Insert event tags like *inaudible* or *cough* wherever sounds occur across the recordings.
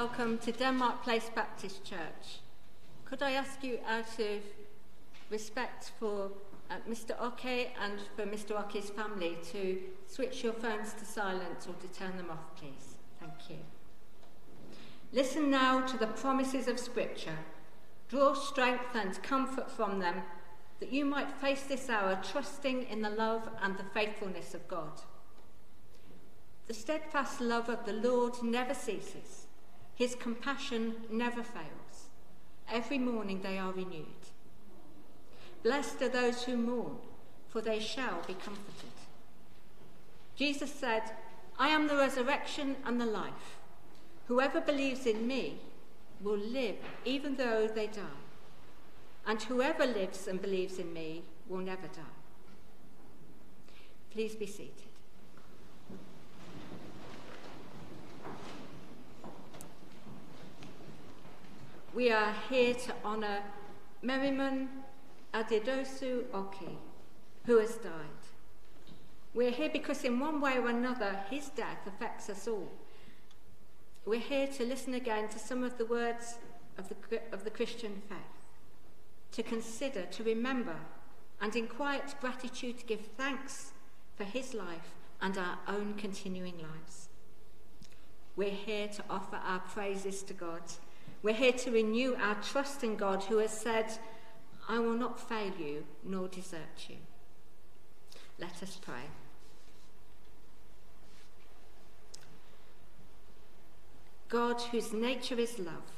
welcome to Denmark Place Baptist Church. Could I ask you, out of respect for uh, Mr. Oke and for Mr. Oke's family, to switch your phones to silent or to turn them off, please? Thank you. Listen now to the promises of Scripture. Draw strength and comfort from them that you might face this hour trusting in the love and the faithfulness of God. The steadfast love of the Lord never ceases. His compassion never fails. Every morning they are renewed. Blessed are those who mourn, for they shall be comforted. Jesus said, I am the resurrection and the life. Whoever believes in me will live even though they die. And whoever lives and believes in me will never die. Please be seated. We are here to honour Merriman Adedosu Oke, who has died. We're here because, in one way or another, his death affects us all. We're here to listen again to some of the words of the, of the Christian faith, to consider, to remember, and in quiet gratitude to give thanks for his life and our own continuing lives. We're here to offer our praises to God we're here to renew our trust in God who has said, I will not fail you nor desert you. Let us pray. God, whose nature is love,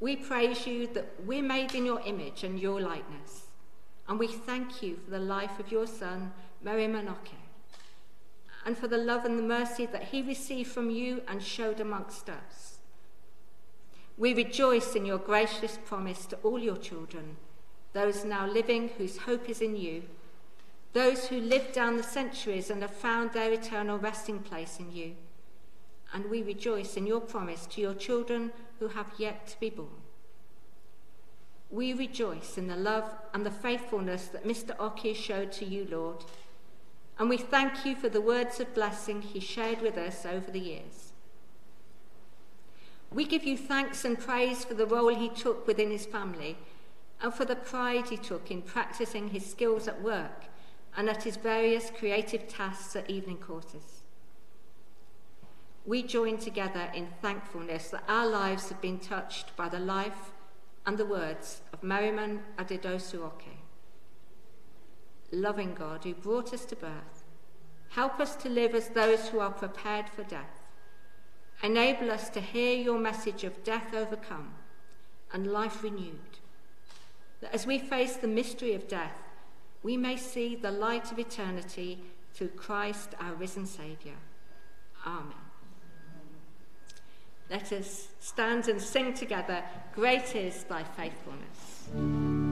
we praise you that we're made in your image and your likeness. And we thank you for the life of your son, Merriman Oke, and for the love and the mercy that he received from you and showed amongst us. We rejoice in your gracious promise to all your children, those now living whose hope is in you, those who lived down the centuries and have found their eternal resting place in you. And we rejoice in your promise to your children who have yet to be born. We rejoice in the love and the faithfulness that Mr. Oke showed to you, Lord. And we thank you for the words of blessing he shared with us over the years. We give you thanks and praise for the role he took within his family and for the pride he took in practicing his skills at work and at his various creative tasks at evening quarters. We join together in thankfulness that our lives have been touched by the life and the words of Merriman Adedosu Oke. Loving God who brought us to birth, help us to live as those who are prepared for death Enable us to hear your message of death overcome and life renewed. that as we face the mystery of death, we may see the light of eternity through Christ our risen Saviour. Amen. Let us stand and sing together, Great is thy faithfulness.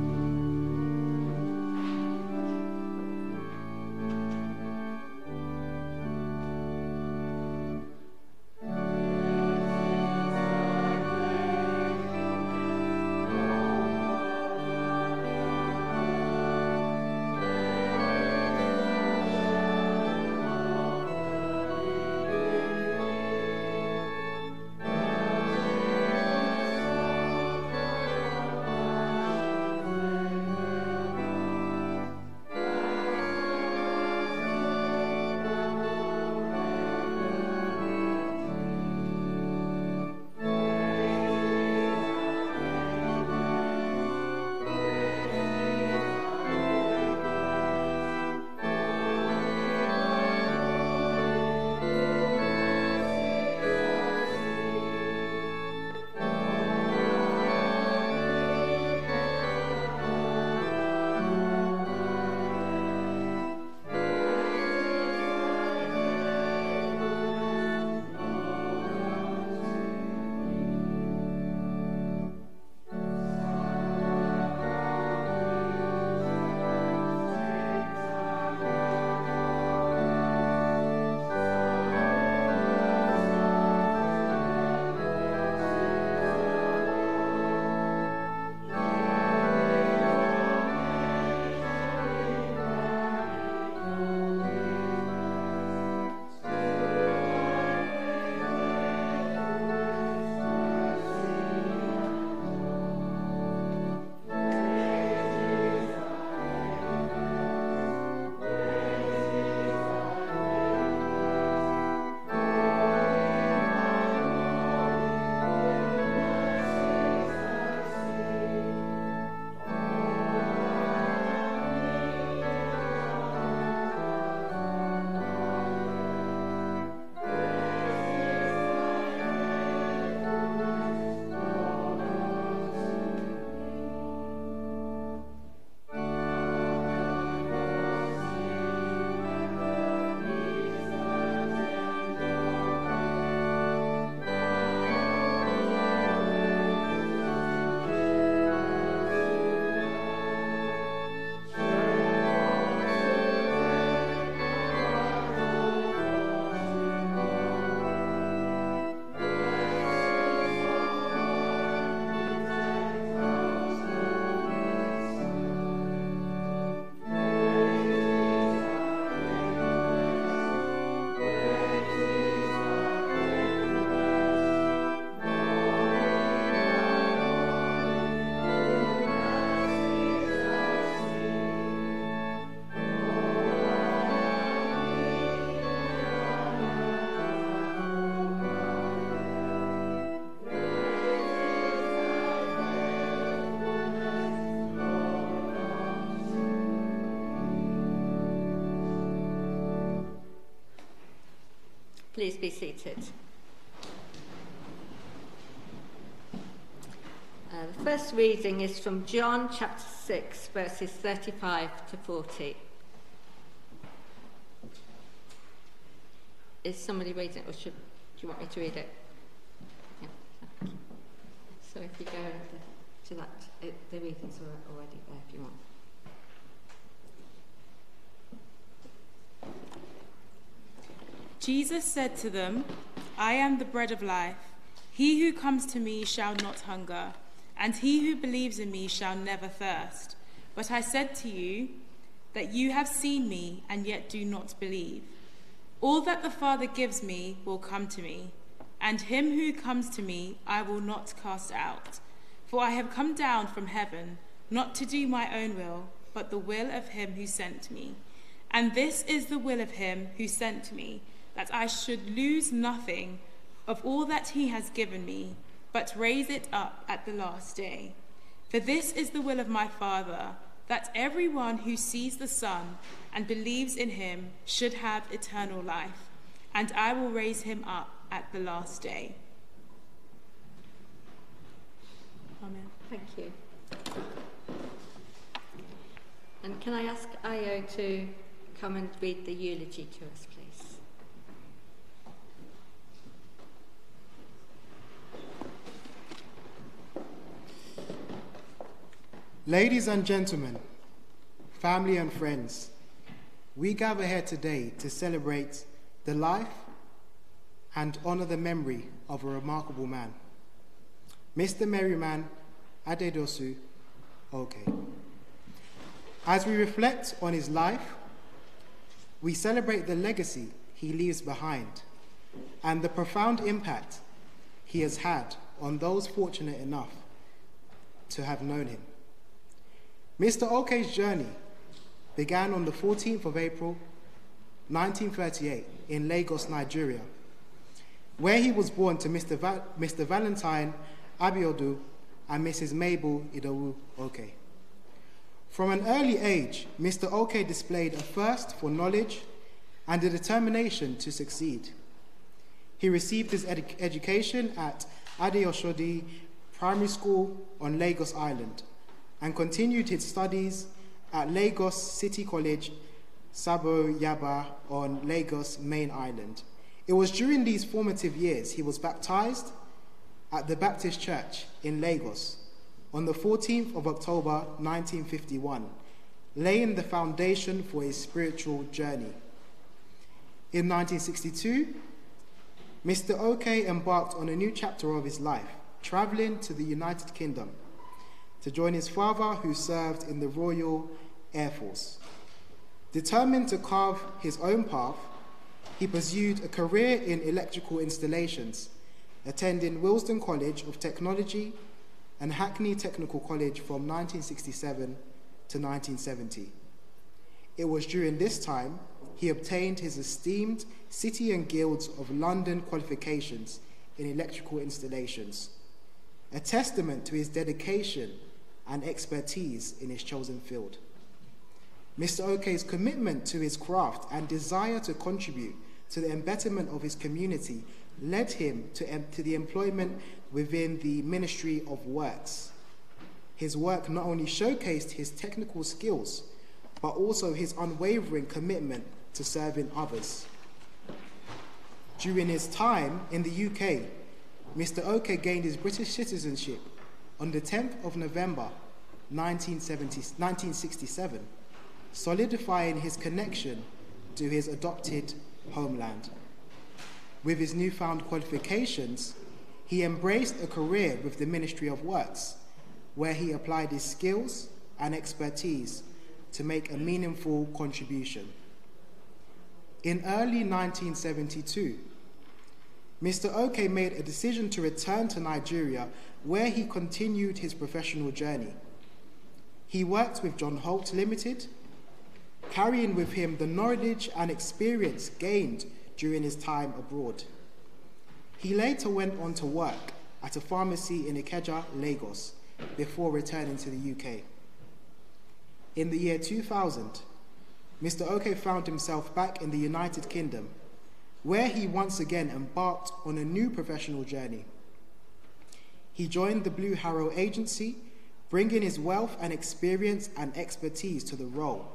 Please be seated. Uh, the first reading is from John chapter 6, verses 35 to 40. Is somebody reading it, or should, do you want me to read it? Yeah. So if you go to that, it, the readings are already there if you want. Jesus said to them, I am the bread of life. He who comes to me shall not hunger, and he who believes in me shall never thirst. But I said to you that you have seen me and yet do not believe. All that the Father gives me will come to me, and him who comes to me I will not cast out. For I have come down from heaven, not to do my own will, but the will of him who sent me. And this is the will of him who sent me that I should lose nothing of all that he has given me, but raise it up at the last day. For this is the will of my Father, that everyone who sees the Son and believes in him should have eternal life, and I will raise him up at the last day. Amen. Thank you. And can I ask Ayo to come and read the eulogy to us, please? Ladies and gentlemen, family and friends, we gather here today to celebrate the life and honor the memory of a remarkable man, Mr. Merriman Adedosu Oke. As we reflect on his life, we celebrate the legacy he leaves behind and the profound impact he has had on those fortunate enough to have known him. Mr. Oke's journey began on the 14th of April 1938 in Lagos, Nigeria, where he was born to Mr. Va- Mr. Valentine Abiodu and Mrs. Mabel Idowu Oke. From an early age, Mr. Oke displayed a thirst for knowledge and a determination to succeed. He received his ed- education at Adeoshodi Primary School on Lagos Island and continued his studies at Lagos City College, Sabo Yaba on Lagos Main Island. It was during these formative years he was baptized at the Baptist Church in Lagos on the 14th of October 1951, laying the foundation for his spiritual journey. In 1962, Mr. Oke embarked on a new chapter of his life, traveling to the United Kingdom to join his father, who served in the Royal Air Force. Determined to carve his own path, he pursued a career in electrical installations, attending Willesden College of Technology and Hackney Technical College from 1967 to 1970. It was during this time he obtained his esteemed City and Guilds of London qualifications in electrical installations, a testament to his dedication and expertise in his chosen field. Mr. Oke's commitment to his craft and desire to contribute to the embetterment of his community led him to, to the employment within the Ministry of Works. His work not only showcased his technical skills, but also his unwavering commitment to serving others. During his time in the UK, Mr. Oke gained his British citizenship on the 10th of November 1967, solidifying his connection to his adopted homeland. With his newfound qualifications, he embraced a career with the Ministry of Works, where he applied his skills and expertise to make a meaningful contribution. In early 1972, Mr. Oke made a decision to return to Nigeria, where he continued his professional journey. He worked with John Holt Limited, carrying with him the knowledge and experience gained during his time abroad. He later went on to work at a pharmacy in Ikeja, Lagos, before returning to the UK. In the year 2000, Mr. Oke found himself back in the United Kingdom, where he once again embarked on a new professional journey. He joined the Blue Harrow Agency, bringing his wealth and experience and expertise to the role.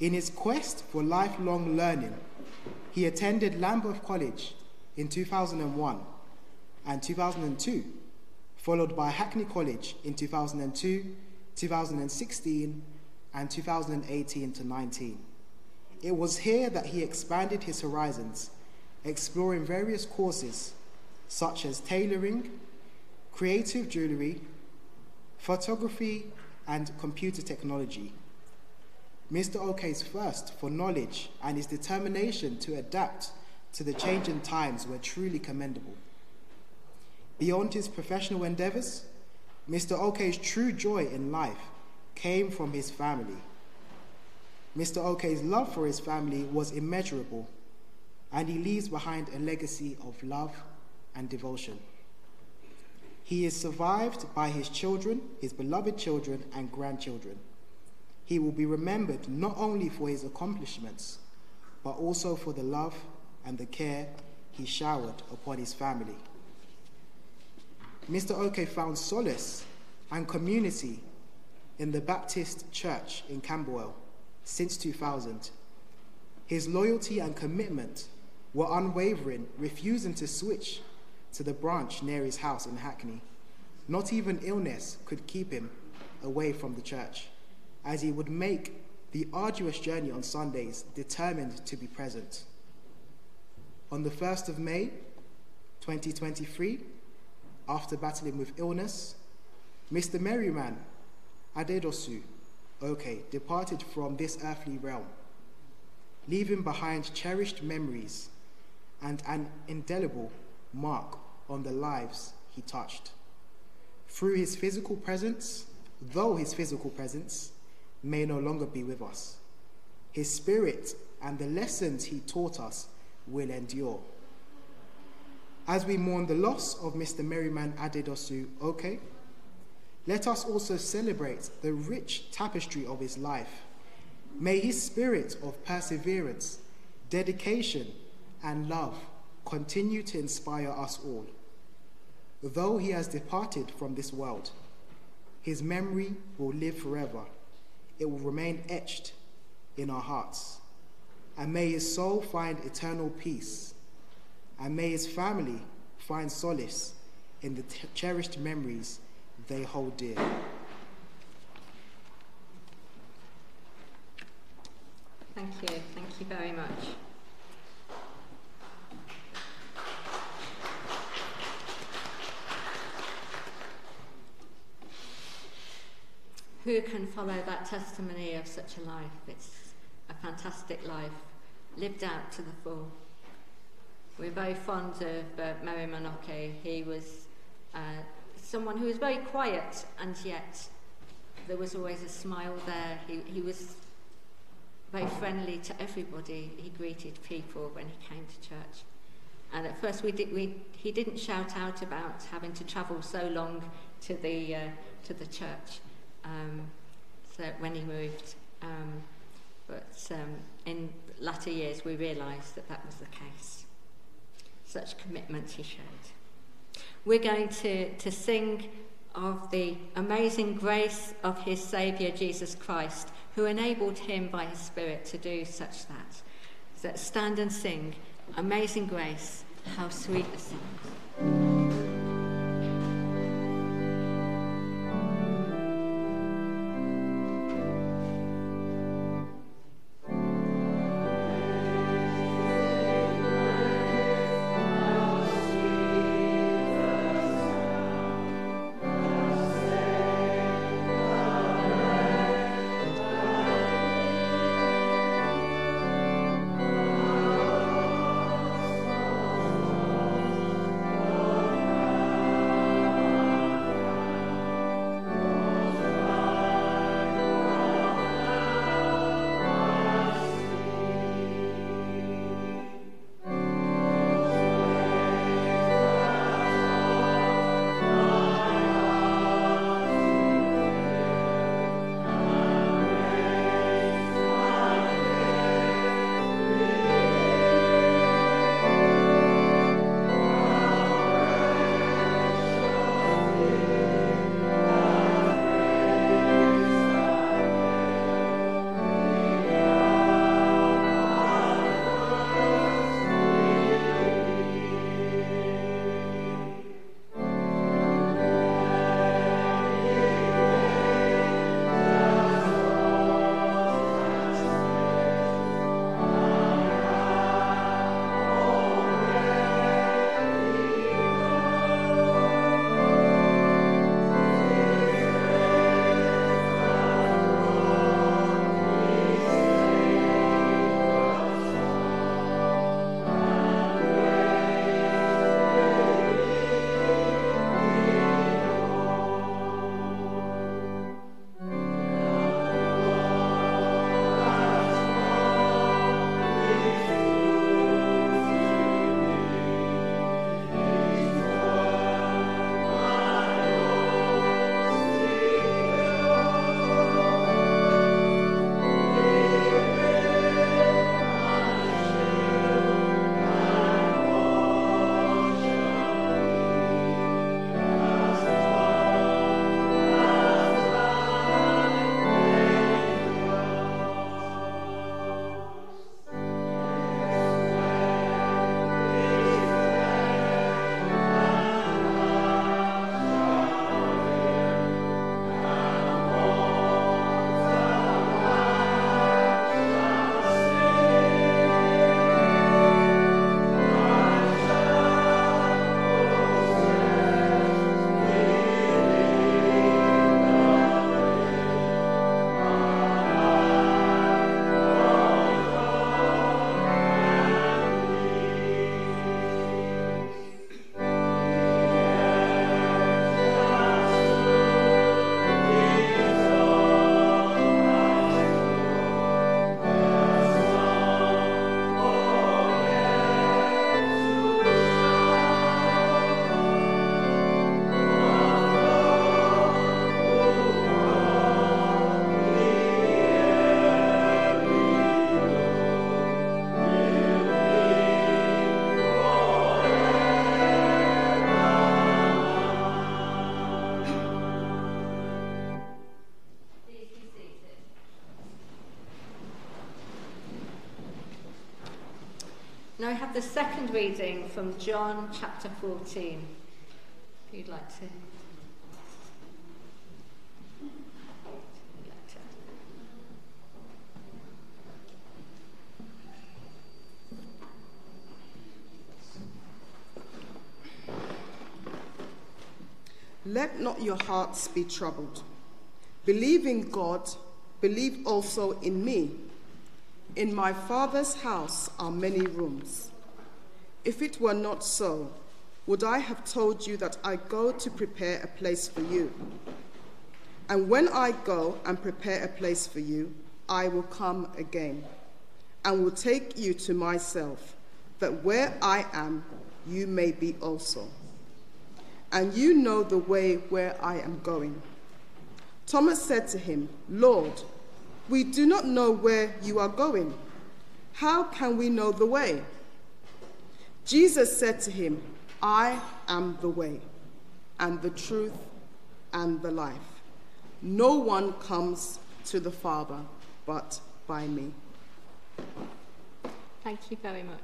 In his quest for lifelong learning, he attended Lambeth College in 2001 and 2002, followed by Hackney College in 2002, 2016, and 2018 to 19. It was here that he expanded his horizons, exploring various courses such as tailoring, creative jewelry, photography, and computer technology. Mr. Oke's thirst for knowledge and his determination to adapt to the changing times were truly commendable. Beyond his professional endeavors, Mr. Oke's true joy in life came from his family. Mr. Oke's love for his family was immeasurable, and he leaves behind a legacy of love and devotion. He is survived by his children, his beloved children, and grandchildren. He will be remembered not only for his accomplishments, but also for the love and the care he showered upon his family. Mr. Oke found solace and community in the Baptist Church in Camberwell since 2000. His loyalty and commitment were unwavering, refusing to switch to the branch near his house in Hackney. Not even illness could keep him away from the church, as he would make the arduous journey on Sundays, determined to be present. On the 1st of May 2023, after battling with illness, Mr. Merriman Adedosu Oke departed from this earthly realm, leaving behind cherished memories and an indelible mark on the lives he touched. Through his physical presence, though his physical presence may no longer be with us, his spirit and the lessons he taught us will endure. As we mourn the loss of Mr. Merriman Adedosu Oke, let us also celebrate the rich tapestry of his life. May his spirit of perseverance, dedication, and love continue to inspire us all. Though he has departed from this world, his memory will live forever. It will remain etched in our hearts. And may his soul find eternal peace. And may his family find solace in the t- cherished memories they hold dear. Thank you. Thank you very much. Who can follow that testimony of such a life? It's a fantastic life, lived out to the full. We're very fond of uh, Merriman Oke. He was uh, someone who was very quiet, and yet there was always a smile there. He, he was very friendly to everybody. He greeted people when he came to church. And at first, we did, we, he didn't shout out about having to travel so long to the, uh, to the church um, so when he moved. Um, but um, in latter years, we realised that that was the case. Such commitment he showed. We're going to, to sing of the amazing grace of his Saviour Jesus Christ, who enabled him by his Spirit to do such that. So stand and sing, Amazing Grace, how sweet the sound. The second reading from John chapter 14. If you'd like to. Let not your hearts be troubled. Believe in God, believe also in me. In my Father's house are many rooms. If it were not so, would I have told you that I go to prepare a place for you? And when I go and prepare a place for you, I will come again and will take you to myself, that where I am, you may be also. And you know the way where I am going. Thomas said to him, Lord, we do not know where you are going. How can we know the way? Jesus said to him, I am the way, and the truth, and the life. No one comes to the Father but by me. Thank you very much.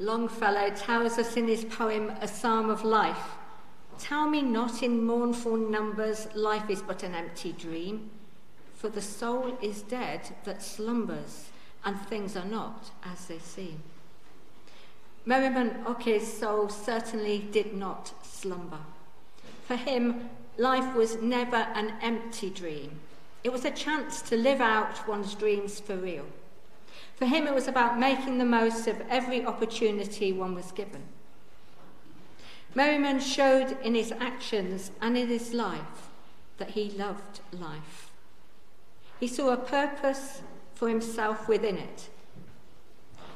Longfellow tells us in his poem A Psalm of Life Tell me not in mournful numbers, life is but an empty dream, for the soul is dead that slumbers, and things are not as they seem. Merriman Oke's soul certainly did not slumber. For him, life was never an empty dream. It was a chance to live out one's dreams for real. For him, it was about making the most of every opportunity one was given. Merriman showed in his actions and in his life that he loved life. He saw a purpose for himself within it.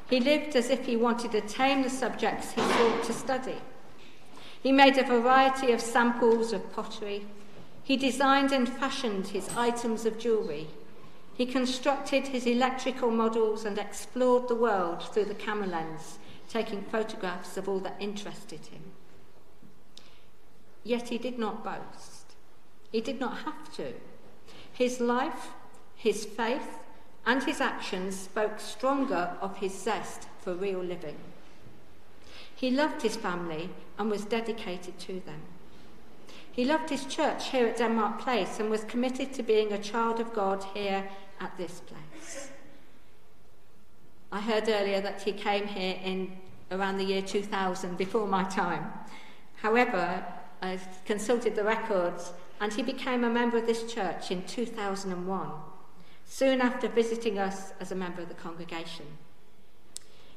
He lived as if he wanted to tame the subjects he sought to study. He made a variety of samples of pottery. He designed and fashioned his items of jewellery. He constructed his electrical models and explored the world through the camera lens, taking photographs of all that interested him. Yet he did not boast. He did not have to. His life, his faith, and his actions spoke stronger of his zest for real living. He loved his family and was dedicated to them. He loved his church here at Denmark Place and was committed to being a child of God here at this place. I heard earlier that he came here in around the year 2000, before my time. However, I consulted the records and he became a member of this church in 2001, soon after visiting us as a member of the congregation.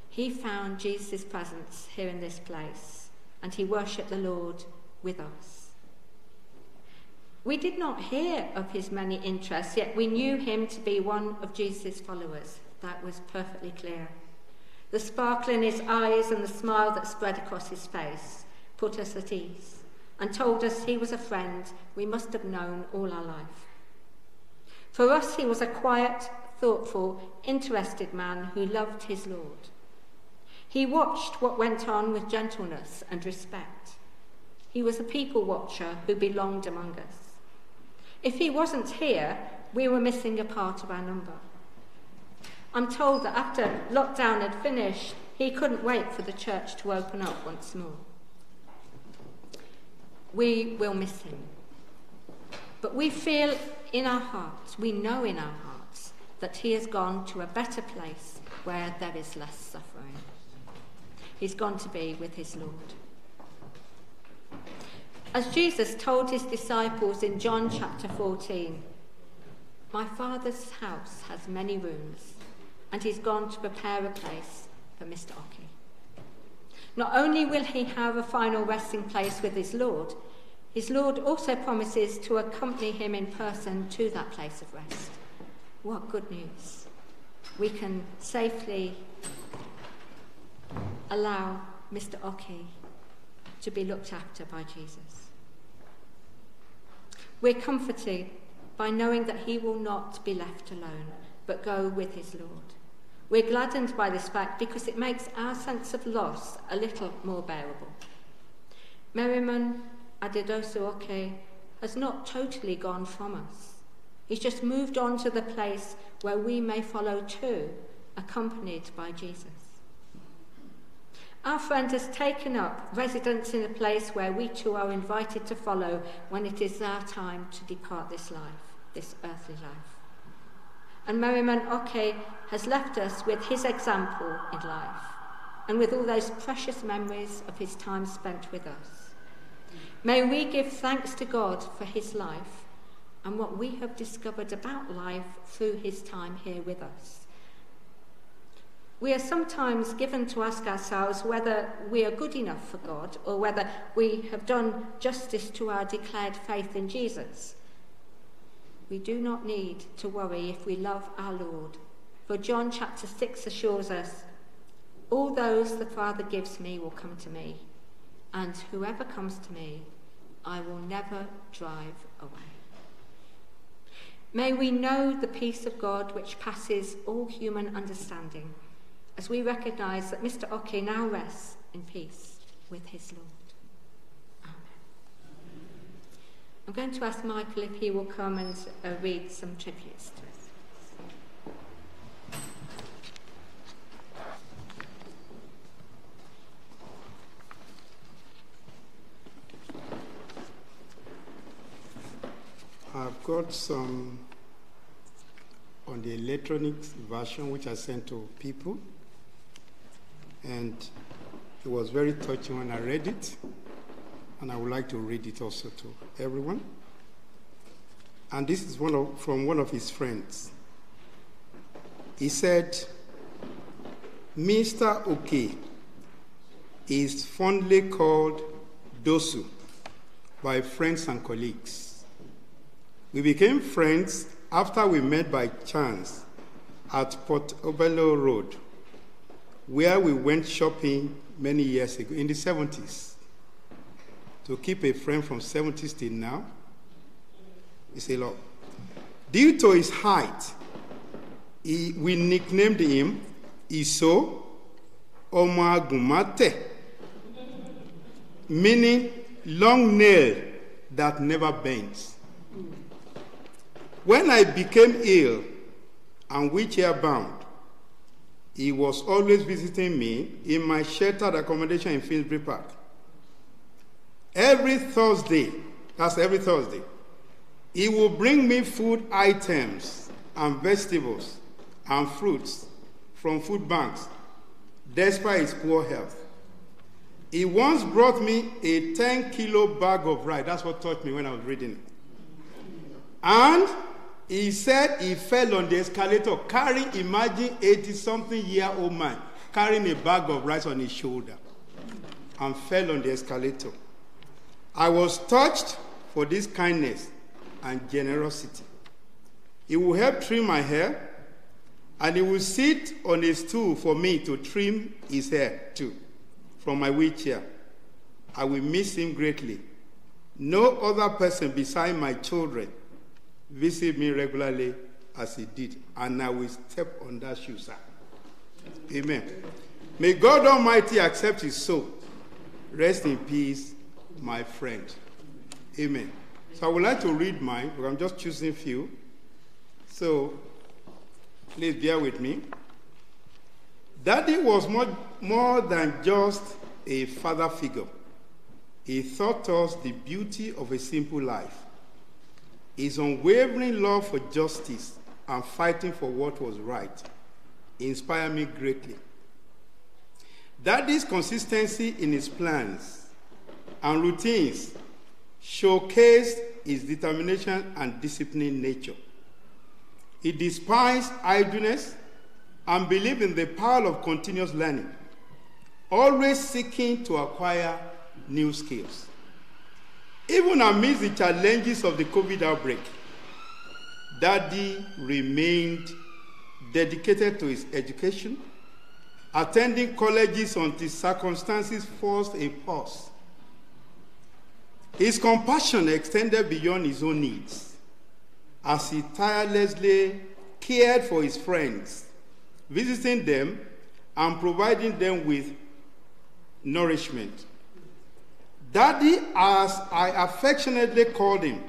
He found Jesus' presence here in this place and he worshipped the Lord with us. We did not hear of his many interests, yet we knew him to be one of Jesus' followers. That was perfectly clear. The sparkle in his eyes and the smile that spread across his face put us at ease and told us he was a friend we must have known all our life. For us, he was a quiet, thoughtful, interested man who loved his Lord. He watched what went on with gentleness and respect. He was a people watcher who belonged among us. If he wasn't here, we were missing a part of our number. I'm told that after lockdown had finished, he couldn't wait for the church to open up once more. We will miss him. But we feel in our hearts, we know in our hearts, that he has gone to a better place where there is less suffering. He's gone to be with his Lord. As Jesus told his disciples in John chapter 14, My Father's house has many rooms, and he's gone to prepare a place for Mr. Oke. Not only will he have a final resting place with his Lord, his Lord also promises to accompany him in person to that place of rest. What good news! We can safely allow Mr. Oke to be looked after by Jesus. We're comforted by knowing that he will not be left alone, but go with his Lord. We're gladdened by this fact because it makes our sense of loss a little more bearable. Merriman Adedosu Oke has not totally gone from us. He's just moved on to the place where we may follow too, accompanied by Jesus. Our friend has taken up residence in a place where we too are invited to follow when it is our time to depart this life, this earthly life. And Merriman Oke has left us with his example in life and with all those precious memories of his time spent with us. May we give thanks to God for his life and what we have discovered about life through his time here with us. We are sometimes given to ask ourselves whether we are good enough for God or whether we have done justice to our declared faith in Jesus. We do not need to worry if we love our Lord, for John chapter 6 assures us all those the Father gives me will come to me, and whoever comes to me, I will never drive away. May we know the peace of God which passes all human understanding as we recognise that Mr. Oke now rests in peace with his Lord. Amen. I'm going to ask Michael if he will come and uh, read some tributes to us. I've got some on the electronic version which I sent to people. And it was very touching when I read it. And I would like to read it also to everyone. And this is one of, from one of his friends. He said, Mr. Oke is fondly called Dosu by friends and colleagues. We became friends after we met by chance at Port Obello Road, where we went shopping many years ago, in the 70s. To keep a friend from 70s till now, it's a lot. Due to his height, he, we nicknamed him Iso Omagumate, meaning long nail that never bends. When I became ill and wheelchair bound, he was always visiting me in my sheltered accommodation in Finsbury Park. Every Thursday, that's every Thursday, he will bring me food items and vegetables and fruits from food banks, despite his poor health. He once brought me a 10 kilo bag of rice. That's what touched me when I was reading it. And he said he fell on the escalator carrying, imagine, 80 something year old man carrying a bag of rice on his shoulder and fell on the escalator. I was touched for this kindness and generosity. He will help trim my hair and he will sit on a stool for me to trim his hair too from my wheelchair. I will miss him greatly. No other person beside my children visit me regularly as he did, and I will step on that shoe, sir. Amen. May God Almighty accept his soul. Rest in peace, my friend. Amen. So I would like to read mine, but I'm just choosing few. So please bear with me. Daddy was more, more than just a father figure. He taught us the beauty of a simple life his unwavering love for justice and fighting for what was right inspired me greatly. Daddy's consistency in his plans and routines showcased his determination and disciplined nature. He despised idleness and believed in the power of continuous learning, always seeking to acquire new skills. Even amidst the challenges of the COVID outbreak, Daddy remained dedicated to his education, attending colleges until circumstances forced a pause. His compassion extended beyond his own needs as he tirelessly cared for his friends, visiting them and providing them with nourishment. Daddy, as I affectionately called him,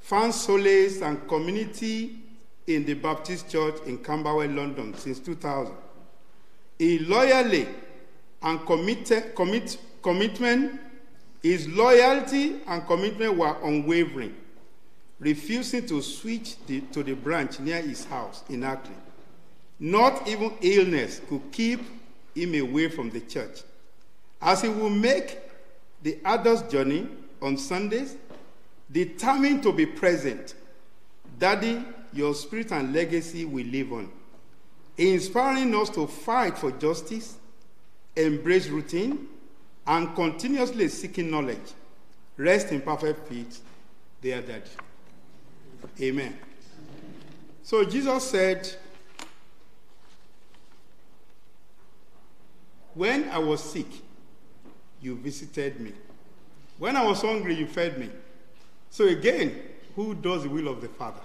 found solace and community in the Baptist Church in Camberwell, London since 2000. He loyally and committed, commit, commitment, his loyalty and commitment were unwavering, refusing to switch the, to the branch near his house in Hackney. Not even illness could keep him away from the church. As he would make the adult's journey on Sundays, determined to be present, Daddy, your spirit and legacy will live on, inspiring us to fight for justice, embrace routine, and continuously seeking knowledge. Rest in perfect peace, dear Daddy. Amen. So Jesus said, When I was sick, you visited me. When I was hungry, you fed me. So again, who does the will of the Father?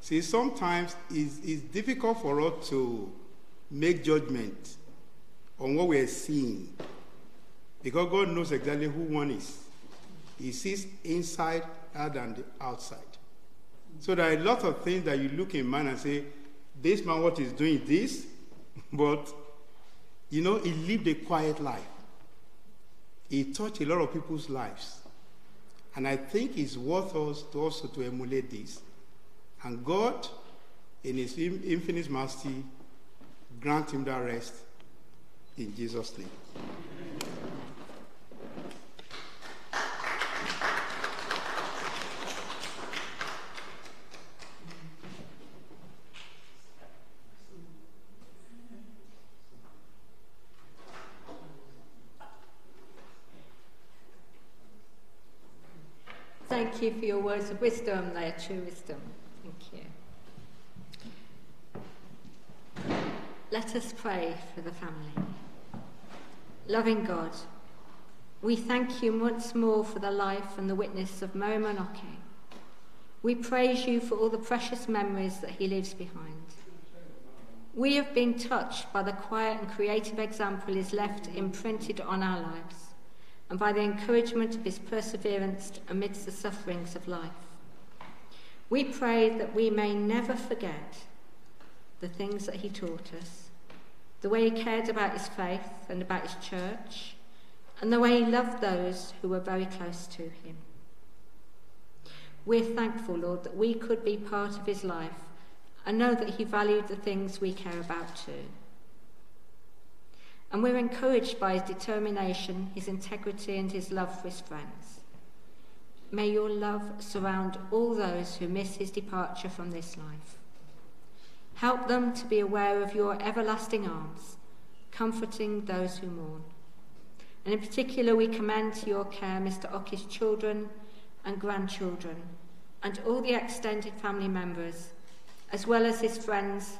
See, sometimes it's, it's difficult for us to make judgment on what we're seeing because God knows exactly who one is. He sees inside rather than the outside. So there are a lot of things that you look in man and say, this man, what is doing this, *laughs* but you know, he lived a quiet life. He touched a lot of people's lives. And I think it's worth us to also to emulate this. And God, in his infinite mercy, grant him that rest in Jesus' name. Thank you for your words of wisdom. They are true wisdom. Thank you. Let us pray for the family. Loving God, we thank you once more for the life and the witness of Mo Oke. We praise you for all the precious memories that he leaves behind. We have been touched by the quiet and creative example he's left imprinted on our lives and by the encouragement of his perseverance amidst the sufferings of life. We pray that we may never forget the things that he taught us, the way he cared about his faith and about his church, and the way he loved those who were very close to him. We're thankful, Lord, that we could be part of his life and know that he valued the things we care about too. And we're encouraged by his determination, his integrity, and his love for his friends. May your love surround all those who miss his departure from this life. Help them to be aware of your everlasting arms, comforting those who mourn. And in particular, we commend to your care Mr. Oke's children and grandchildren, and all the extended family members, as well as his friends,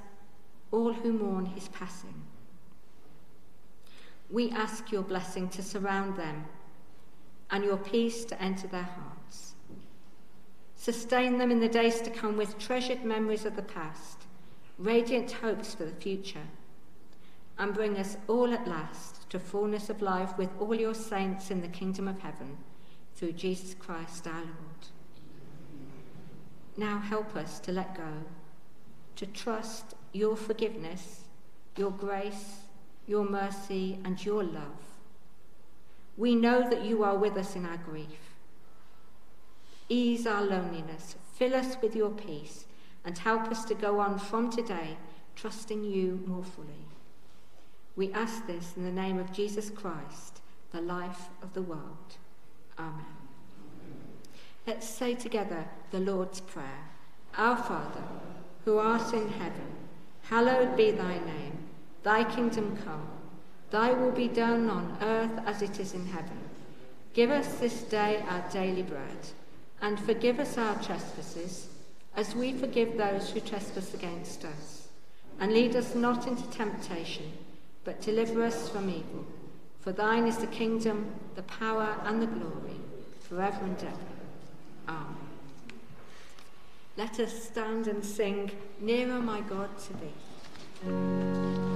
all who mourn his passing we ask your blessing to surround them and your peace to enter their hearts. Sustain them in the days to come with treasured memories of the past, radiant hopes for the future, and bring us all at last to fullness of life with all your saints in the kingdom of heaven through Jesus Christ our Lord. Now help us to let go, to trust your forgiveness, your grace, your mercy, and your love. We know that you are with us in our grief. Ease our loneliness, fill us with your peace, and help us to go on from today trusting you more fully. We ask this in the name of Jesus Christ, the life of the world. Amen. Let's say together the Lord's Prayer. Our Father, who art in heaven, hallowed be thy name. Thy kingdom come, thy will be done on earth as it is in heaven. Give us this day our daily bread, and forgive us our trespasses, as we forgive those who trespass against us. And lead us not into temptation, but deliver us from evil. For thine is the kingdom, the power, and the glory, forever and ever. Amen. Let us stand and sing, Nearer, my God, to thee.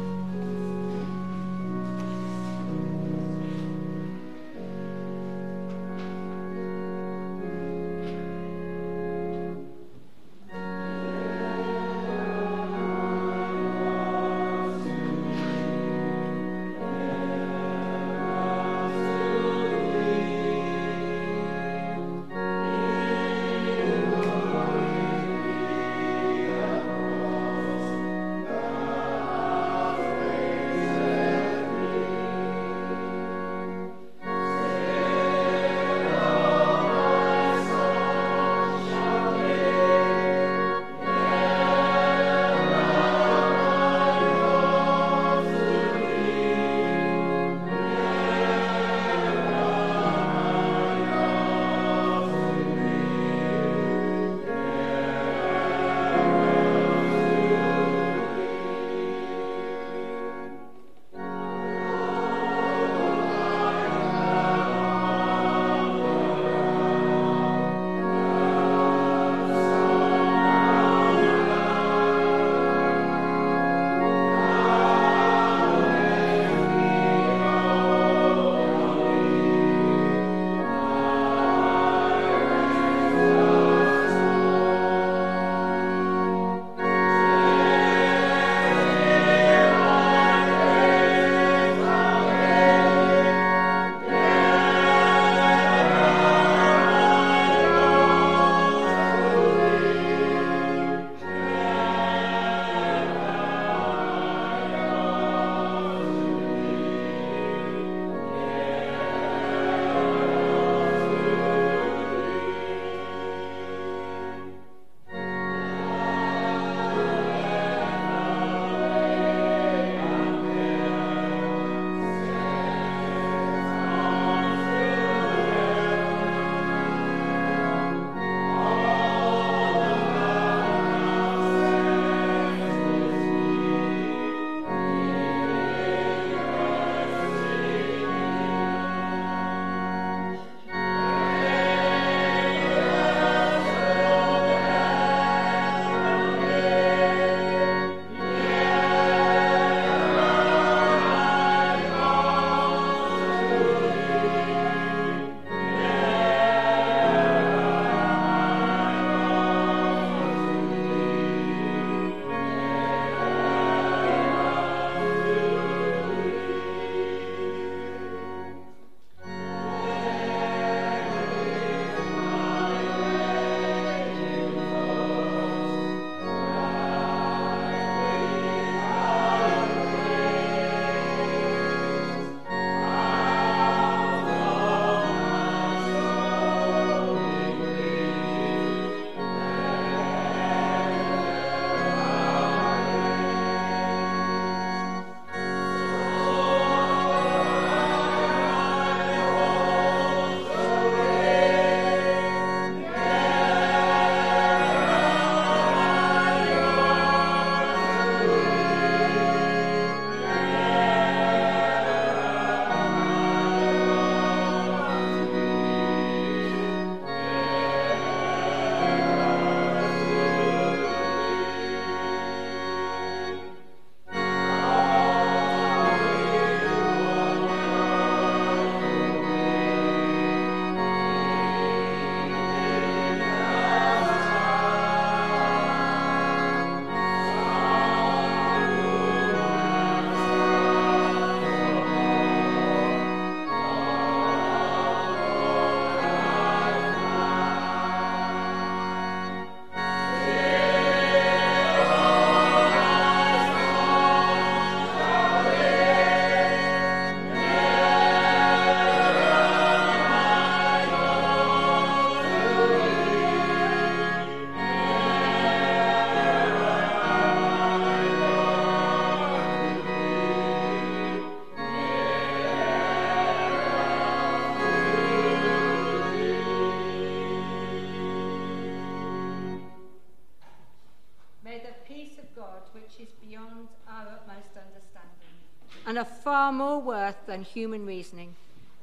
Human reasoning.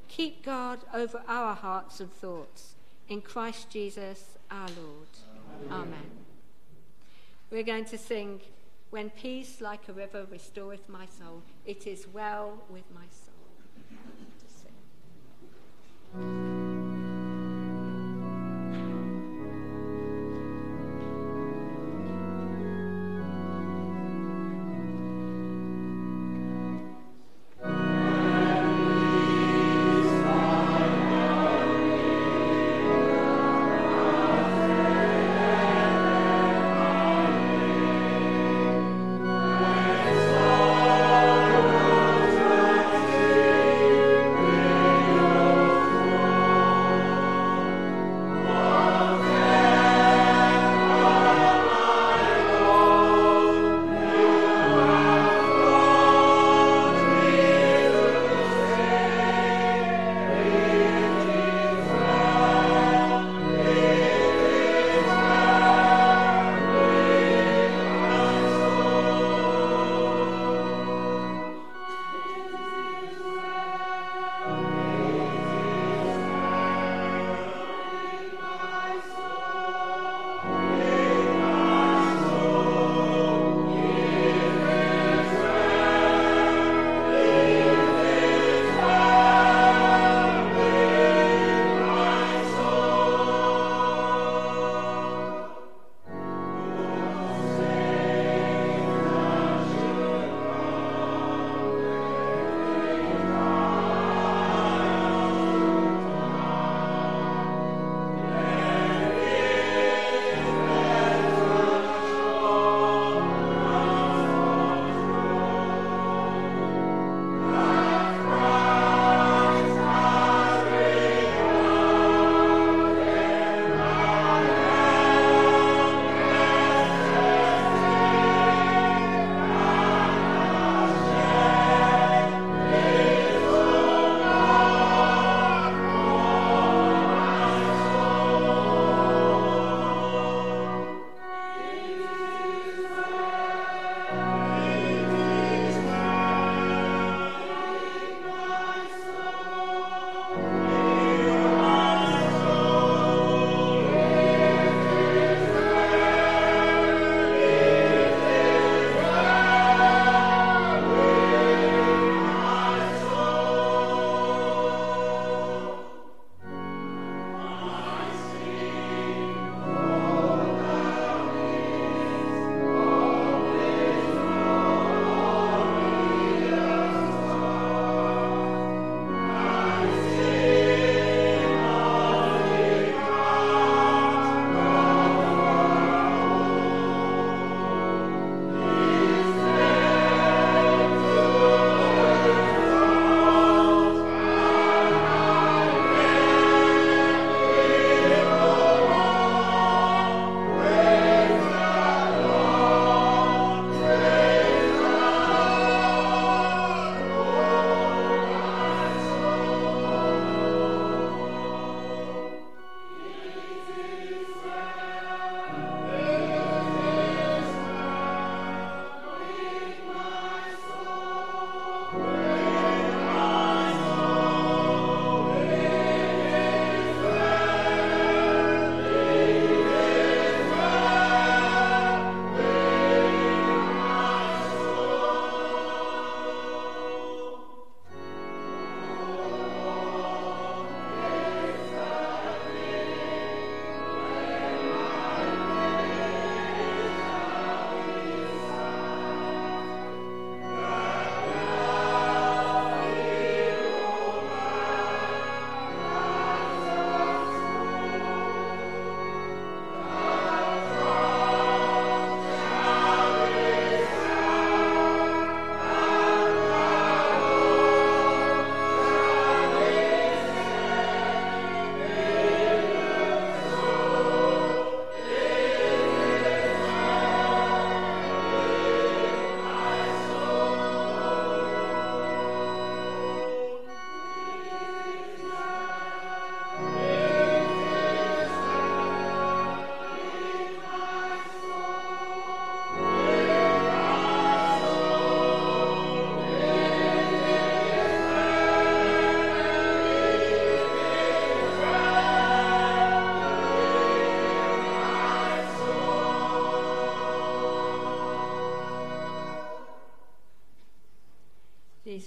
Keep guard over our hearts and thoughts. In Christ Jesus our Lord. Amen. Amen. We're going to sing, When peace like a river restoreth my soul, it is well with my soul.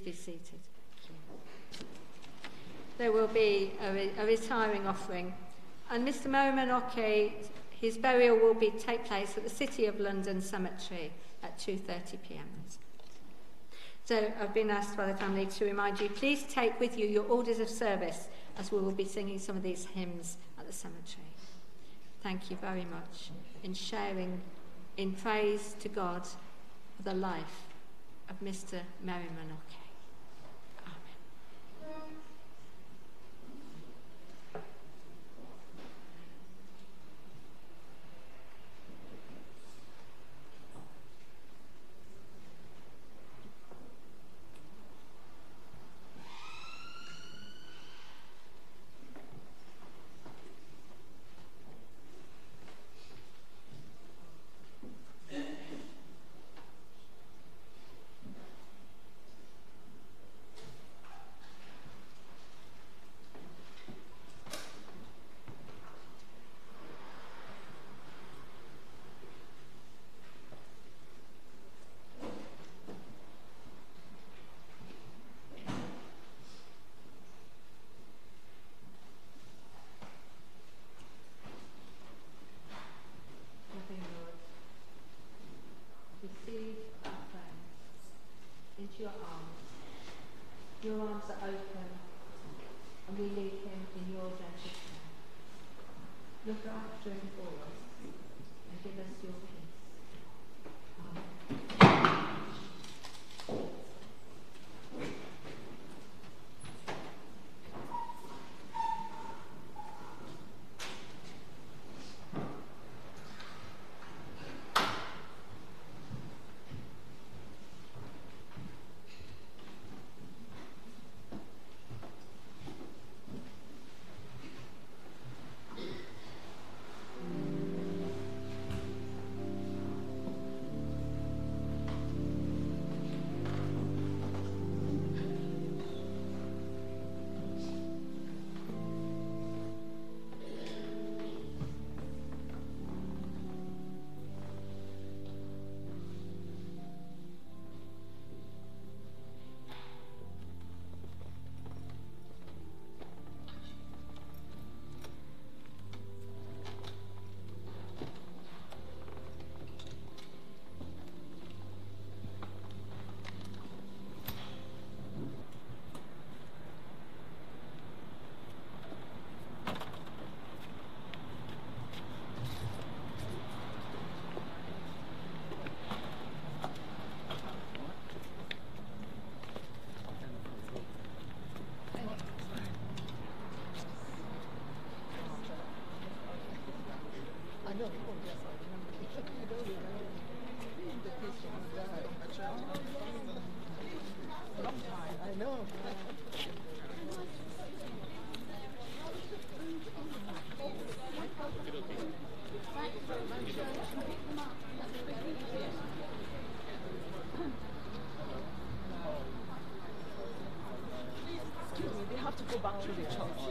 Be seated. There will be a, re- a retiring offering. And Mr. Oke, his burial will be, take place at the City of London Cemetery at 2.30pm. So I've been asked by the family to remind you, please take with you your orders of service as we will be singing some of these hymns at the cemetery. Thank you very much in sharing in praise to God for the life of Mr. Merriman Oke.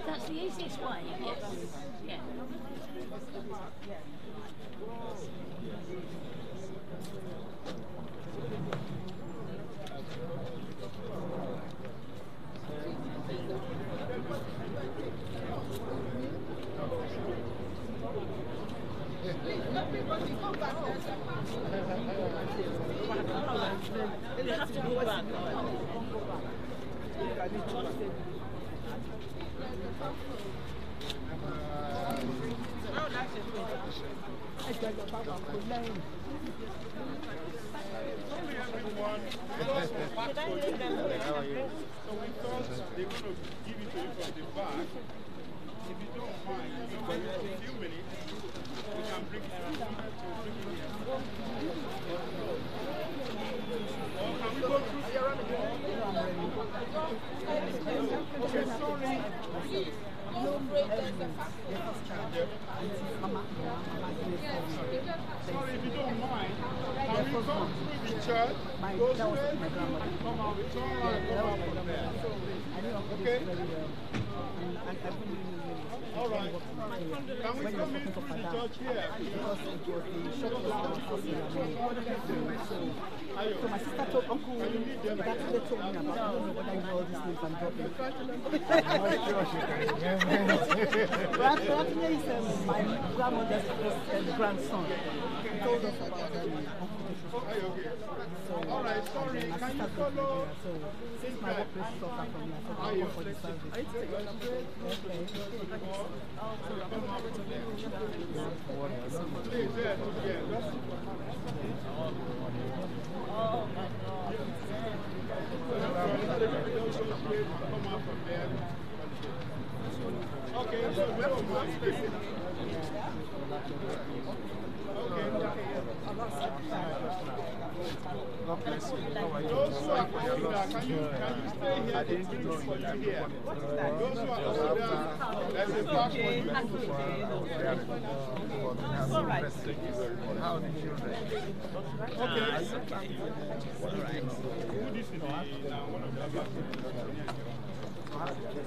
That's the easiest way, yes. Yeah. You have to go back. So we thought they're going to give it to you from the back. If you. don't mind, you know, in a few minutes, we can bring it to bring it here. Or can we go through? Okay, sorry. Sorry, if you don't mind, can we come through the church, go straight, All right. Can we come in through the church here? So my sister told Uncle that they told me about. I don't know you know all these names I'm dropping. But Ratne is my grandmother's uh, grandson. He told us about So, All right, sorry, can you follow? there. So, my offer for the service. Please, yes, yes. Okay, so we don't want to- Those who are older, can you, can you stay here? They bring you for you here. Those who are older, there's a pass for. Okay. Who this is now? One of them.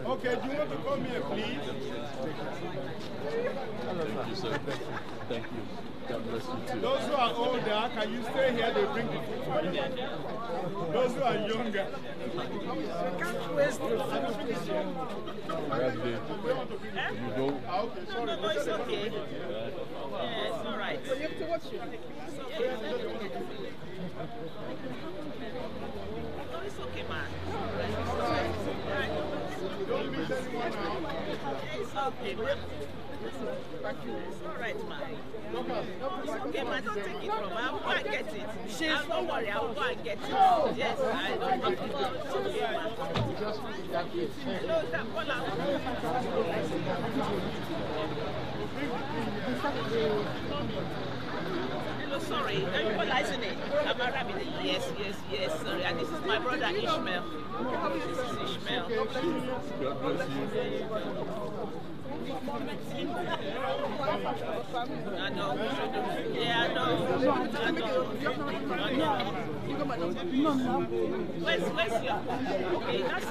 Okay, do you want to come here, please? Thank you, sir. Thank you. God bless you too. Those who are older, can you stay here? They bring the food for you. Those who are younger. Right there. You go. Ah, okay, sorry. No, it's okay. Yeah, it's all right. You have to watch it. No, it's okay. It's. It's okay, man. Don't take it from. I'll get it. Don't worry. I'll go and get it. Yes, I don't have to go. It's okay, man. Hello, is that Bola? Hello, sorry. You Bola, isn't it? I'm Aramide. Yes, yes, yes. Sorry. And this is my brother Ishmael. This is Ishmael. God bless you. Where's, where's your... Okay, that's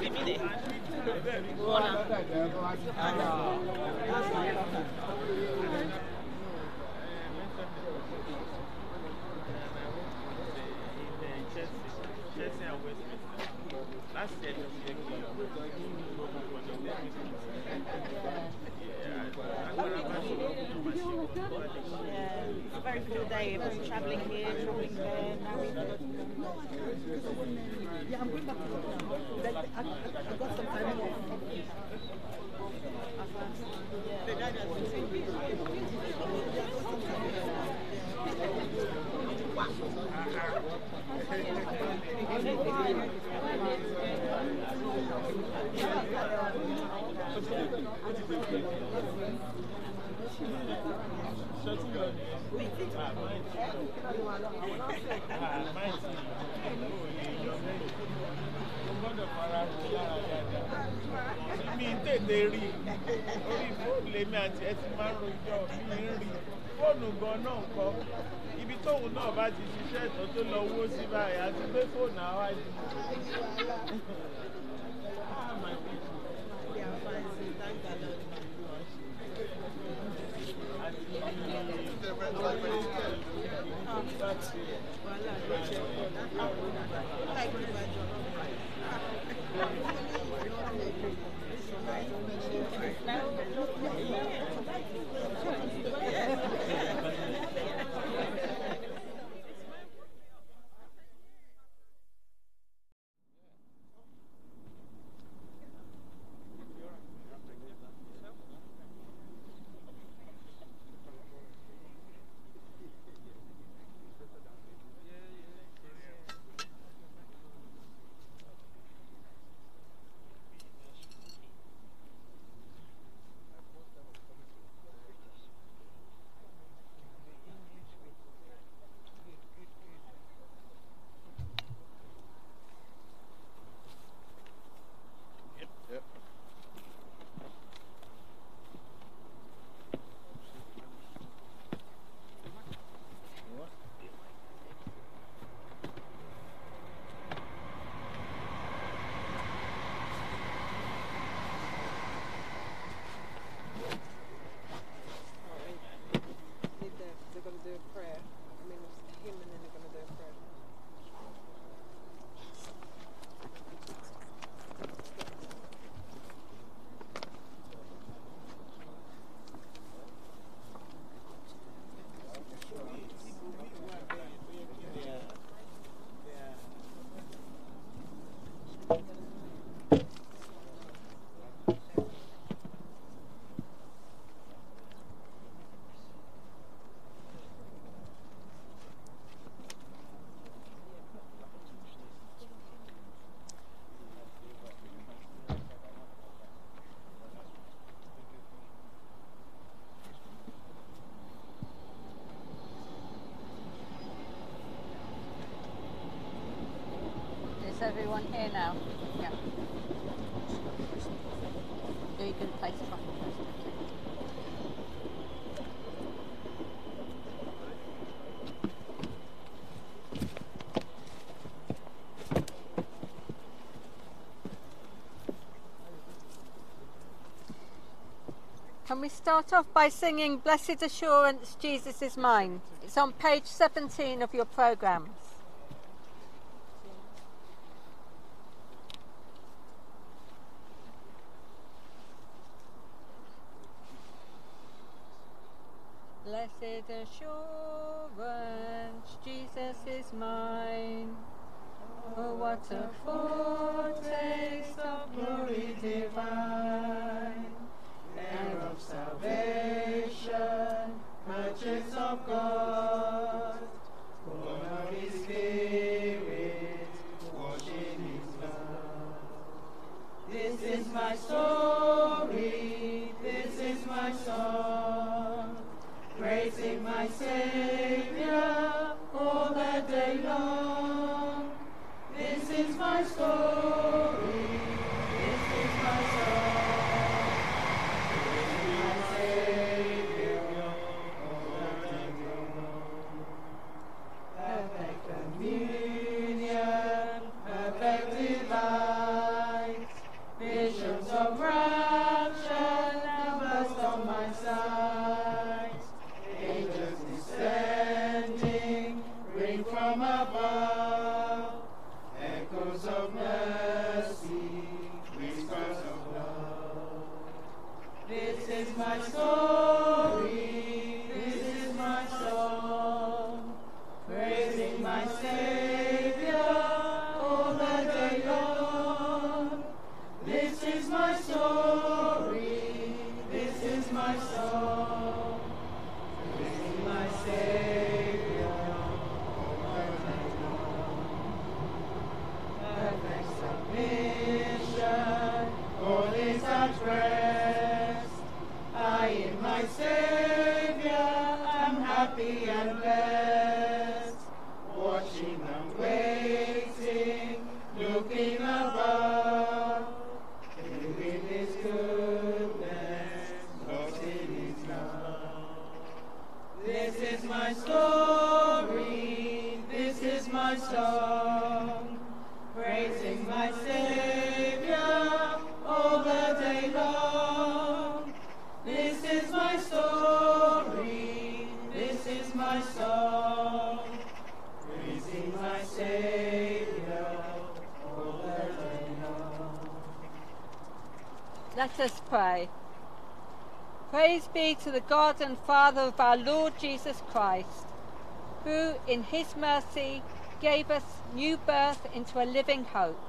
bá ti ṣiṣẹ́ ìtọ́ tó lọ owó sí báyìí àti pé fóònù àwájú. Everyone here now? Yeah. To? Can we start off by singing Blessed Assurance, Jesus is Mine? It's on page 17 of your programmes. God and Father of our Lord Jesus Christ, who in his mercy gave us new birth into a living hope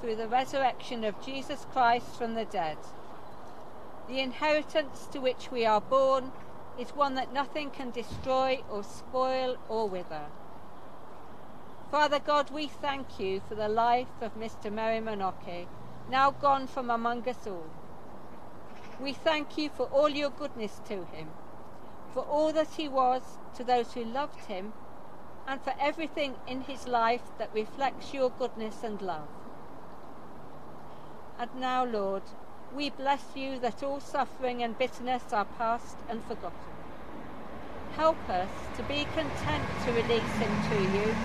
through the resurrection of Jesus Christ from the dead. The inheritance to which we are born is one that nothing can destroy or spoil or wither. Father God, we thank you for the life of Mr. Merriman Oke, now gone from among us all. We thank you for all your goodness to him, for all that he was to those who loved him, and for everything in his life that reflects your goodness and love. And now, Lord, we bless you that all suffering and bitterness are past and forgotten. Help us to be content to release him to you.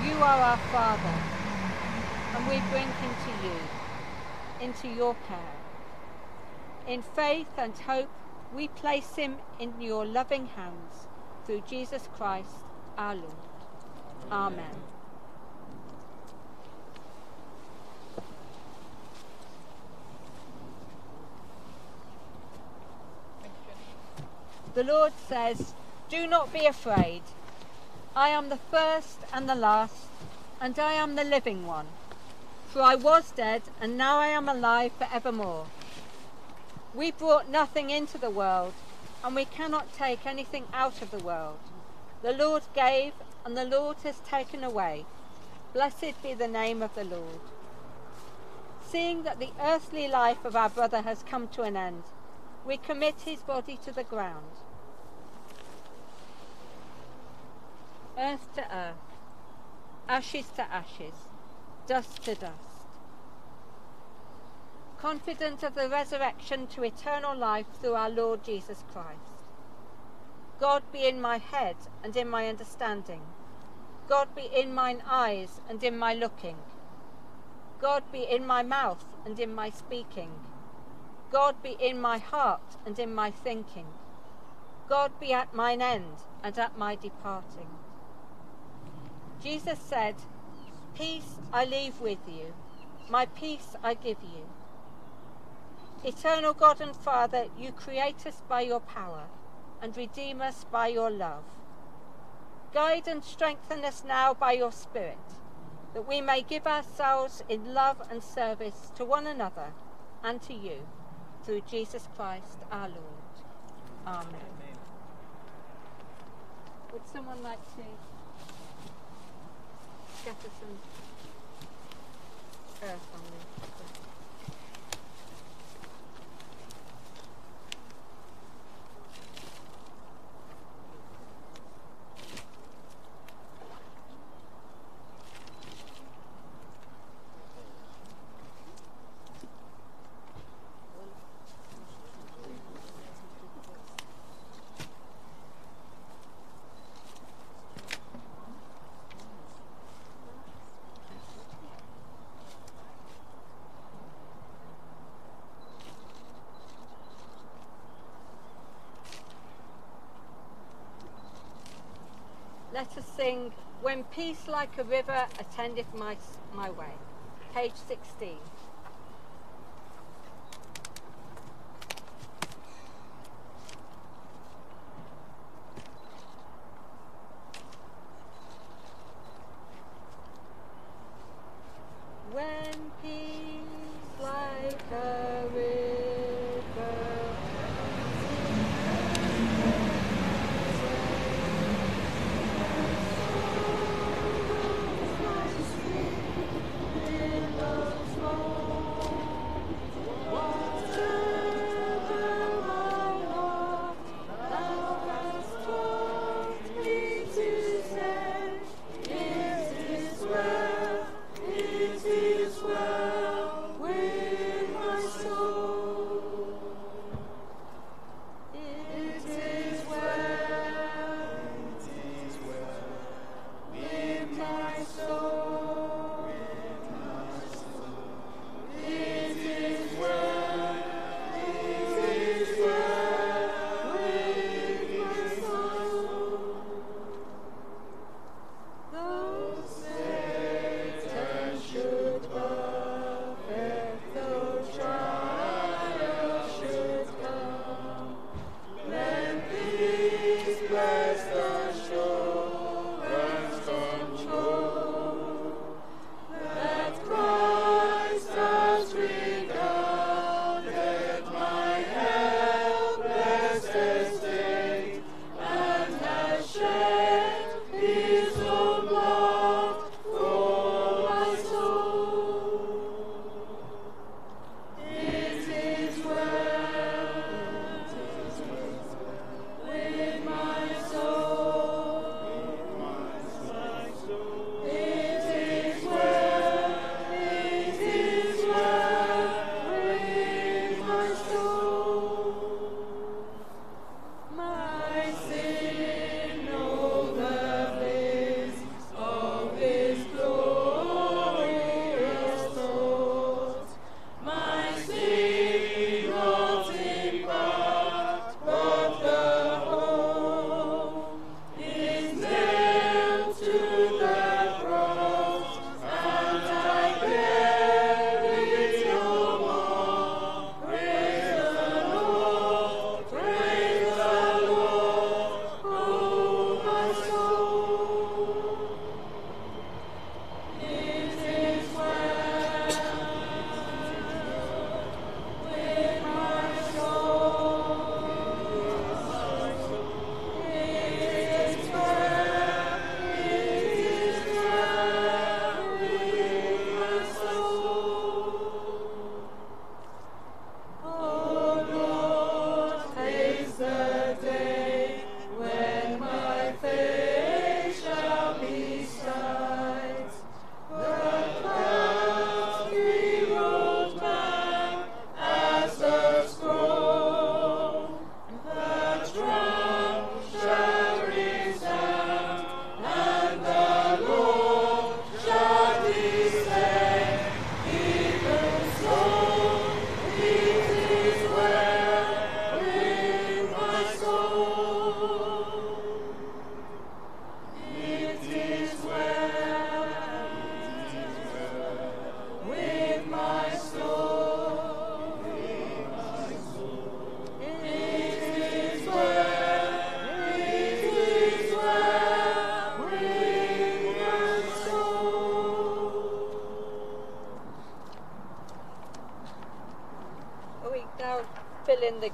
You are our Father, and we bring him to you, into your care. In faith and hope, we place him in your loving hands through Jesus Christ our Lord. Amen. The Lord says, Do not be afraid. I am the first and the last, and I am the living one. For I was dead, and now I am alive for evermore. We brought nothing into the world, and we cannot take anything out of the world. The Lord gave, and the Lord has taken away. Blessed be the name of the Lord. Seeing that the earthly life of our brother has come to an end, we commit his body to the ground. Earth to earth, ashes to ashes, dust to dust. Confident of the resurrection to eternal life through our Lord Jesus Christ. God be in my head and in my understanding. God be in mine eyes and in my looking. God be in my mouth and in my speaking. God be in my heart and in my thinking. God be at mine end and at my departing. Jesus said, Peace I leave with you, my peace I give you. Eternal God and Father, you create us by your power and redeem us by your love. Guide and strengthen us now by your Spirit, that we may give ourselves in love and service to one another and to you, through Jesus Christ our Lord. Amen. Would someone like to scatter some earth on this? Let us sing When Peace Like a River Attendeth My, my Way, page 16.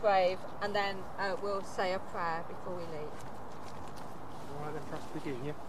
Grave and then uh, we'll say a prayer before we leave. All right, then perhaps begin, yeah?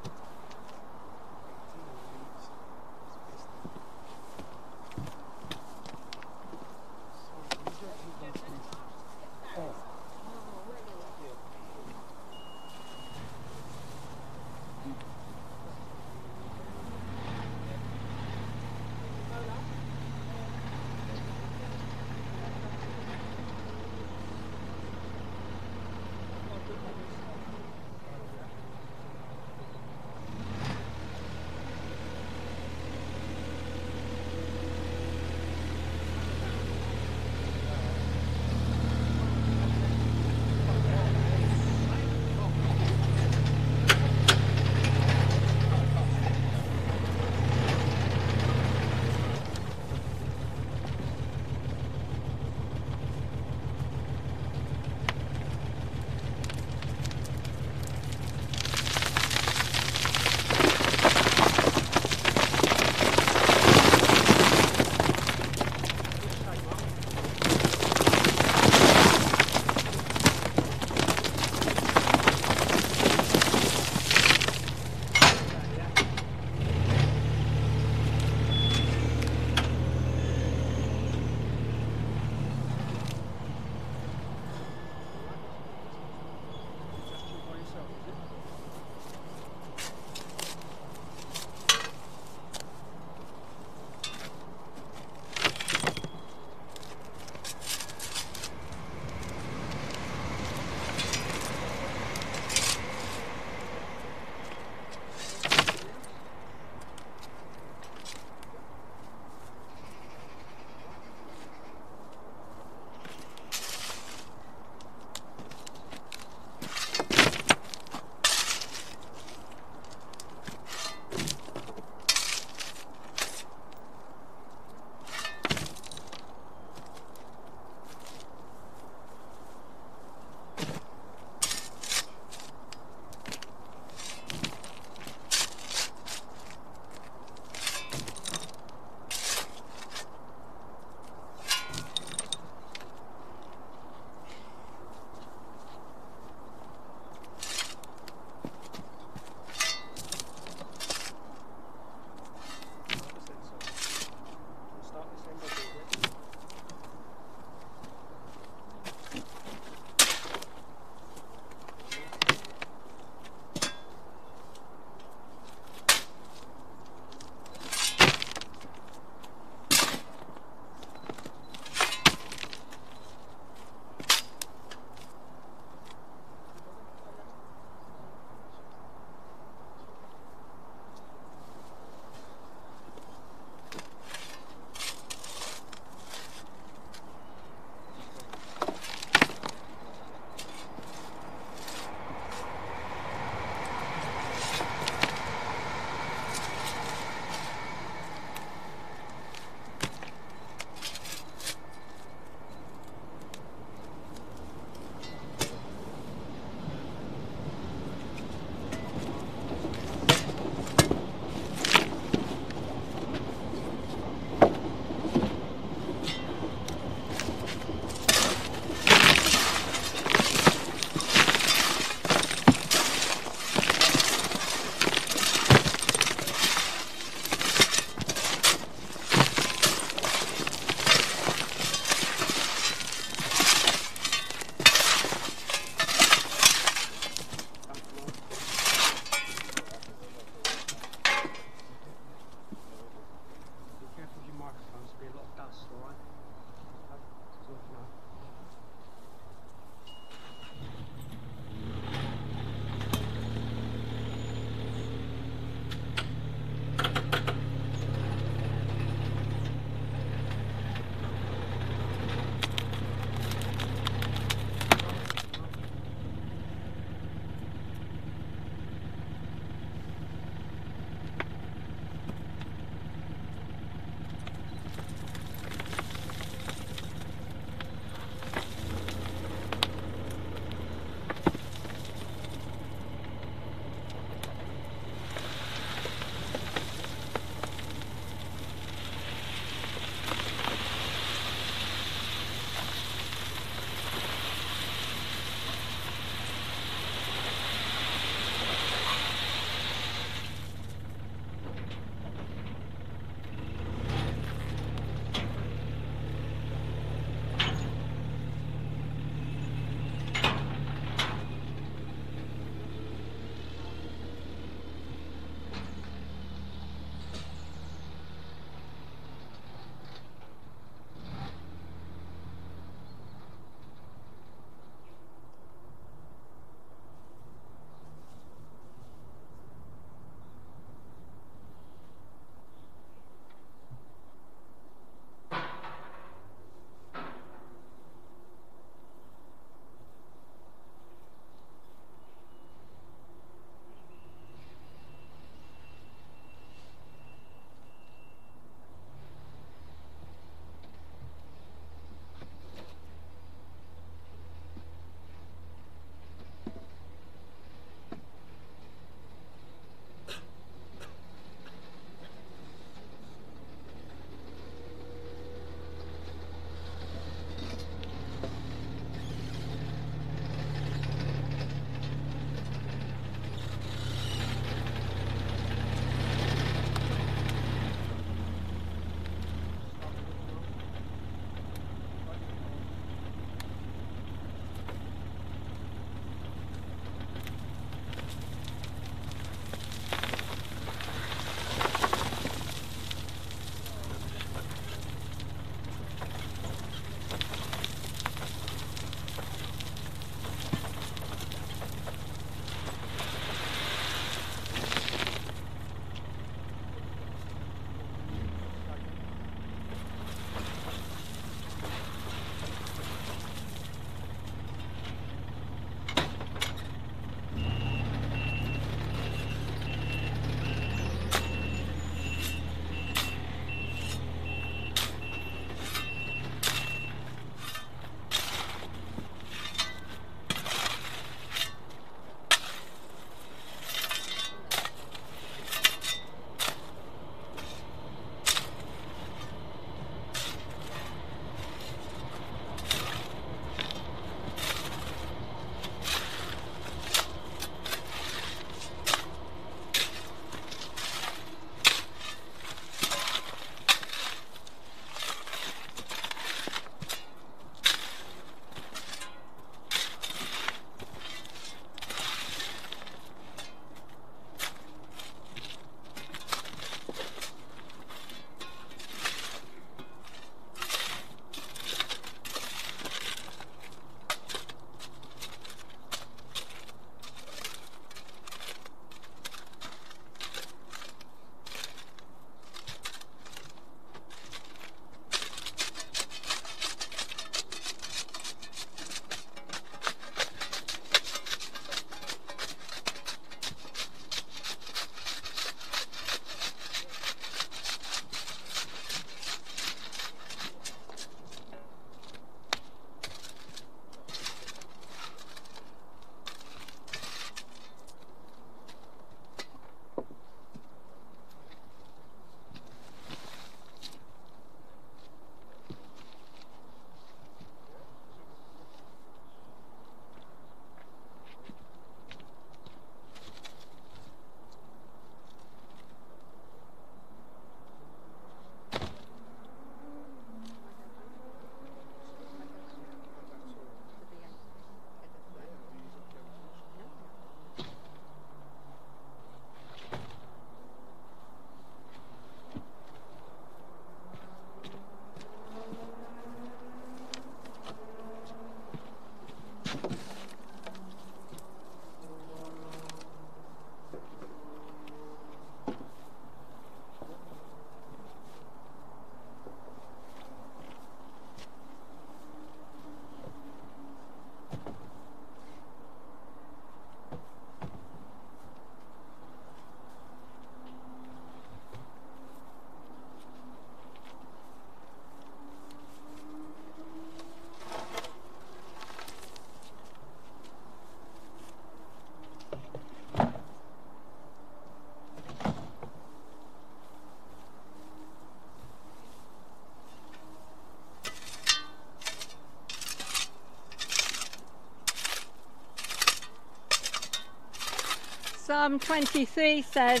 Psalm 23 says,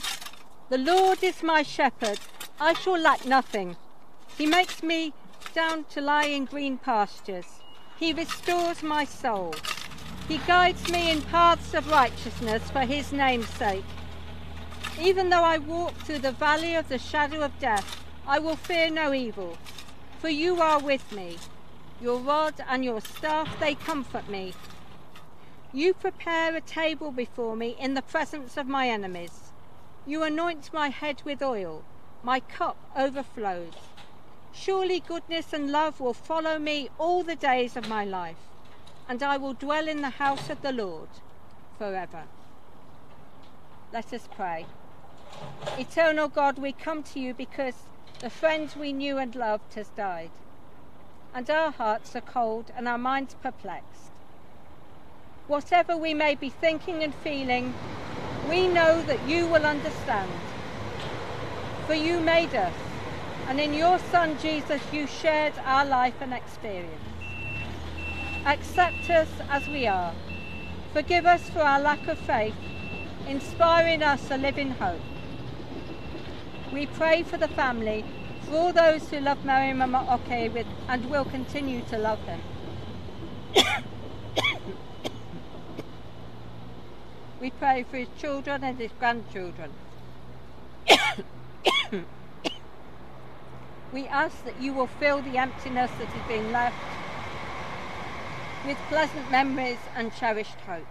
The Lord is my shepherd, I shall lack nothing. He makes me down to lie in green pastures. He restores my soul. He guides me in paths of righteousness for his name's sake. Even though I walk through the valley of the shadow of death, I will fear no evil, for you are with me. Your rod and your staff, they comfort me. You prepare a table before me in the presence of my enemies. You anoint my head with oil. My cup overflows. Surely goodness and love will follow me all the days of my life, and I will dwell in the house of the Lord forever. Let us pray. Eternal God, we come to you because the friend we knew and loved has died, and our hearts are cold and our minds perplexed. Whatever we may be thinking and feeling, we know that you will understand. For you made us, and in your Son Jesus you shared our life and experience. Accept us as we are. Forgive us for our lack of faith, inspiring us to live in hope. We pray for the family, for all those who love Merriman Oke with, and will continue to love him. We pray for his children and his grandchildren. *coughs* we ask that you will fill the emptiness that has been left with pleasant memories and cherished hopes.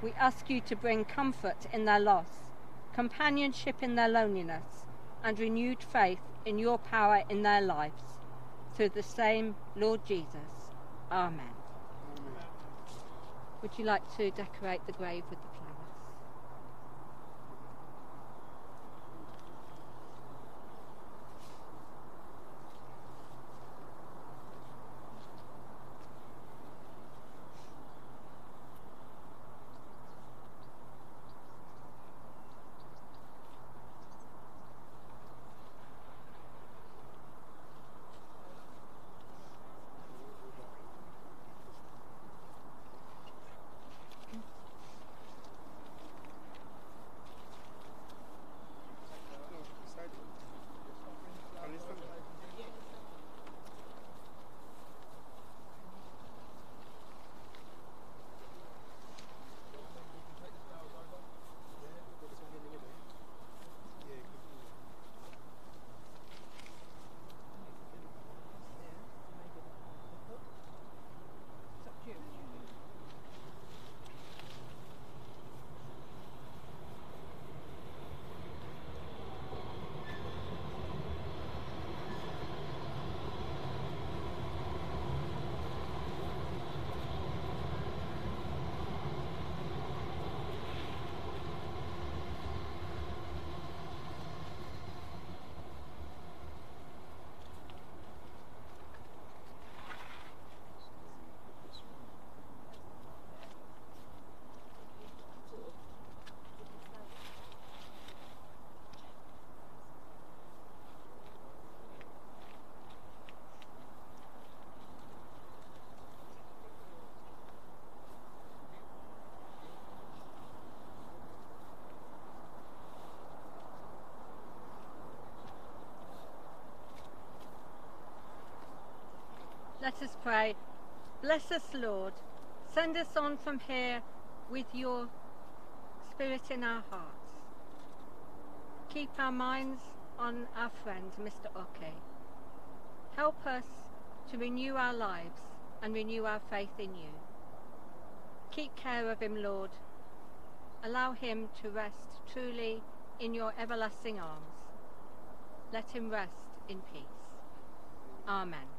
We ask you to bring comfort in their loss, companionship in their loneliness, and renewed faith in your power in their lives. Through the same Lord Jesus. Amen. Would you like to decorate the grave with the pray. Bless us, Lord. Send us on from here with your spirit in our hearts. Keep our minds on our friend, Mr. Oke. Help us to renew our lives and renew our faith in you. Keep care of him, Lord. Allow him to rest truly in your everlasting arms. Let him rest in peace. Amen.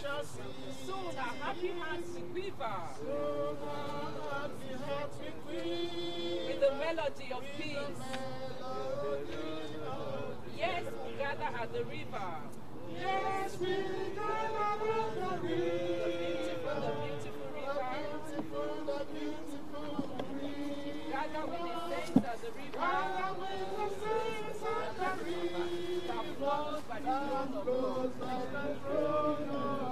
Shall. Soon our happy hearts will quiver. Soon our happy hearts will queen. With the melody of peace. Yes, we gather at the river. Yes, we gather at the The river. beautiful, the beautiful river. Beautiful, the beautiful river. Gather with the saints at the river. Gather with the saints at the river. That flows by the throne of God.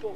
做。